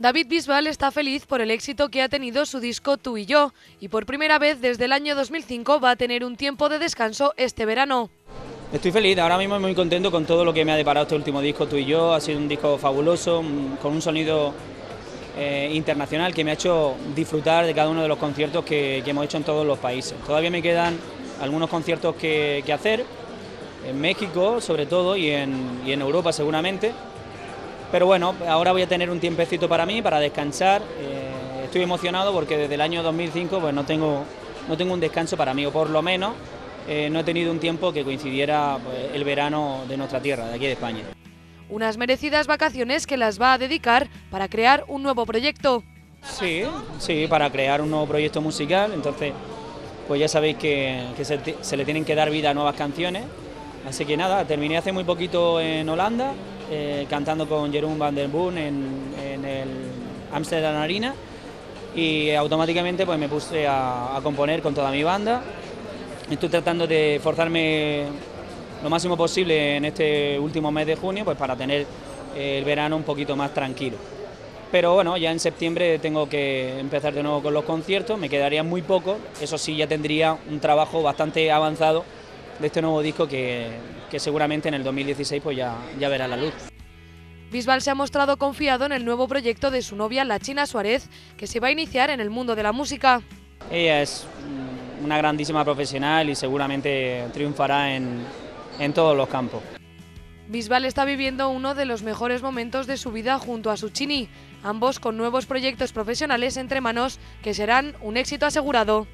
David Bisbal está feliz por el éxito que ha tenido su disco Tú y yo, y por primera vez desde el año 2005 va a tener un tiempo de descanso este verano. Estoy feliz, ahora mismo muy contento con todo lo que me ha deparado este último disco Tú y yo, ha sido un disco fabuloso, con un sonido eh, internacional que me ha hecho disfrutar de cada uno de los conciertos que, hemos hecho en todos los países. Todavía me quedan algunos conciertos que, hacer, en México sobre todo y y en Europa seguramente, pero bueno, ahora voy a tener un tiempecito para mí, para descansar. Eh, estoy emocionado porque desde el año 2005 pues no tengo, no tengo un descanso para mí, o por lo menos eh, no he tenido un tiempo que coincidiera pues, el verano de nuestra tierra, de aquí de España. Unas merecidas vacaciones que las va a dedicar para crear un nuevo proyecto. Sí, sí, para crear un nuevo proyecto musical, entonces pues ya sabéis que, se, se le tienen que dar vida a nuevas canciones. Así que nada, terminé hace muy poquito en Holanda, eh, cantando con Jeroen van der Boon en, el Amsterdam Arena y automáticamente pues me puse a, componer con toda mi banda. Estoy tratando de forzarme lo máximo posible en este último mes de junio pues para tener el verano un poquito más tranquilo. Pero bueno, ya en septiembre tengo que empezar de nuevo con los conciertos, me quedaría muy poco, eso sí ya tendría un trabajo bastante avanzado de este nuevo disco que, seguramente en el 2016 pues ya, ya verá la luz. Bisbal se ha mostrado confiado en el nuevo proyecto de su novia, la China Suárez, que se va a iniciar en el mundo de la música. Ella es una grandísima profesional y seguramente triunfará en, en todos los campos. Bisbal está viviendo uno de los mejores momentos de su vida junto a su Chini, ambos con nuevos proyectos profesionales entre manos que serán un éxito asegurado.